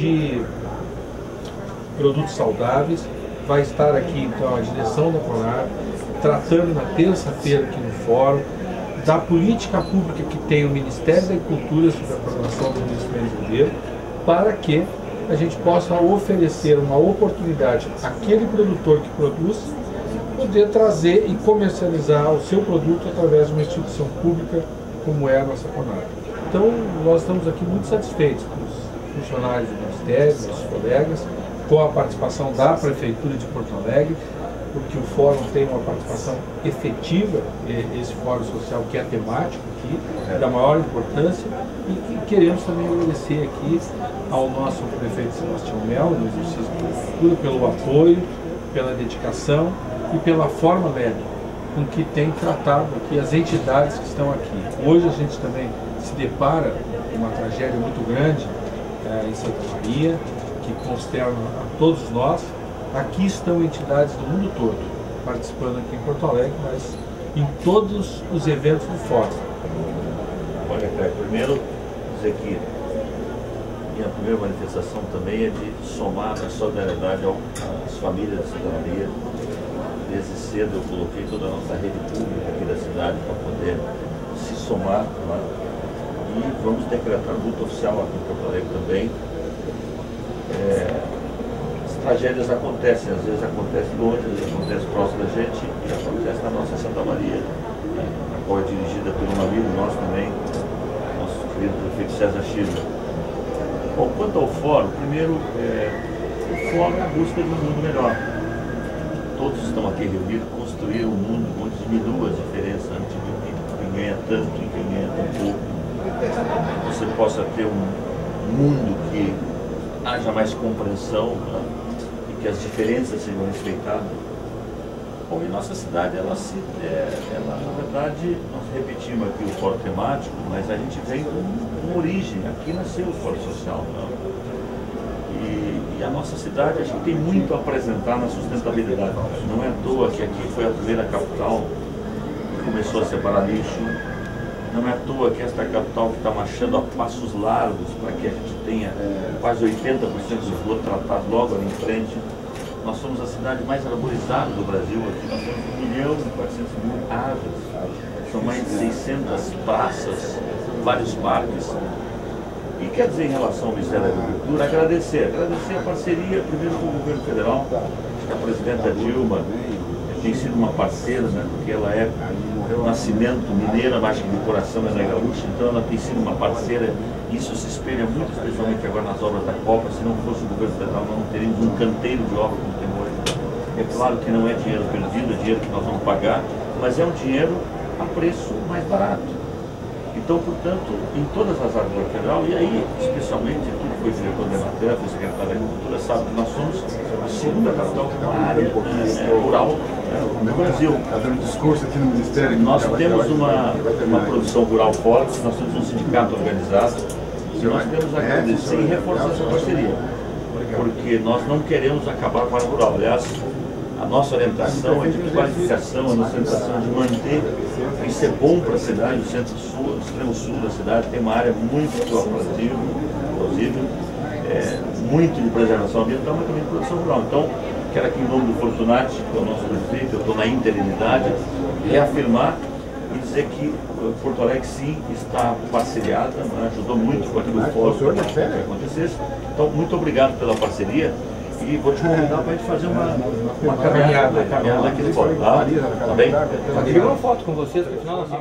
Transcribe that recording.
de produtos saudáveis. Vai estar aqui então a direção da Conar, tratando na terça-feira aqui no fórum da política pública que tem o Ministério da Cultura sobre a programação do Ministro Brasileiro, para que a gente possa oferecer uma oportunidade àquele produtor que produz poder trazer e comercializar o seu produto através de uma instituição pública como é a nossa Conar. Então, nós estamos aqui muito satisfeitos com funcionários do Ministério, nossos colegas, com a participação da Prefeitura de Porto Alegre, porque o fórum tem uma participação efetiva, esse fórum social que é temático aqui, da maior importância, e que queremos também agradecer aqui ao nosso prefeito Sebastião Mel, no exercício da pelo apoio, pela dedicação e pela forma leve com que tem tratado aqui as entidades que estão aqui. Hoje a gente também se depara com uma tragédia muito grande é, em Santa Maria, que consterna a todos nós, Aqui estão entidades do mundo todo participando aqui em Porto Alegre, mas em todos os eventos do fórum. Olha, primeiro dizer que minha primeira manifestação também é de somar a solidariedade às famílias da Santa Maria. Desde cedo eu coloquei toda a nossa rede pública aqui da cidade para poder se somar. Né? E vamos decretar luta oficial aqui em Porto Alegre também. É, tragédias acontecem, às vezes acontecem longe, às vezes acontecem próximo da gente e acontece na nossa Santa Maria, a qual é dirigida por um amigo nosso também, nosso querido prefeito César Chile. Bom, quanto ao fórum, primeiro, é, o fórum é a busca de um mundo melhor. Todos estão aqui reunidos, construir um mundo onde diminua as diferenças entre quem ganha tanto e quem ganha tão pouco. Possa ter um mundo que haja mais compreensão, né? que as diferenças sejam respeitadas. Bom, em nossa cidade, ela, se, é, ela, na verdade, nós repetimos aqui o fórum temático, mas a gente vem com uma origem. Aqui nasceu o fórum social. Né? E, e, a nossa cidade, a gente tem muito a apresentar na sustentabilidade. Não é à toa que aqui foi a primeira capital que começou a separar lixo. Não é à toa que esta capital está marchando a passos largos para que a gente tenha quase 80% do esgoto tratado logo ali em frente. Nós somos a cidade mais arborizada do Brasil aqui, nós temos 1 milhão e 400 mil árvores, são mais de 600 praças, vários parques. E quer dizer, em relação ao Ministério da Agricultura, agradecer, agradecer a parceria, primeiro com o governo federal, a presidenta Dilma tem sido uma parceira, né, porque ela é nascimento mineira, mas que de coração é da gaúcha, então ela tem sido uma parceira isso se espelha muito, especialmente agora nas obras da Copa. Se não fosse o governo federal, nós não teríamos um canteiro de obra como temos hoje. É claro que não é dinheiro perdido, é dinheiro que nós vamos pagar, mas é um dinheiro a preço mais barato. Então, portanto, em todas as áreas do federal, e aí, especialmente, tudo que foi diretor da Emater, foi secretário da Agricultura, sabe que nós somos a segunda capital com uma área é, rural no Brasil. Nós temos uma, uma produção rural forte, nós temos um sindicato organizado, e nós temos a agradecer e reforçar essa parceria, porque nós não queremos acabar com a rural. Aliás, a nossa orientação é de qualificação, a nossa orientação é de manter, isso é bom para a cidade, o centro-sul, o extremo sul da cidade tem uma área muito aplausível, plausível, é, muito de preservação ambiental, mas também de produção rural. Então, quero aqui em nome do Fortunati, que é o nosso prefeito, eu estou na interinidade, reafirmar e dizer que Porto Alegre sim está parceriada, né? ajudou muito com aquilo fórum para que acontecesse. Então, muito obrigado pela parceria e vou te convidar para a gente fazer uma, uma caminhada, uma caminhada aqui no fórum, tá? Tá bem? Só uma foto com vocês, porque afinal nós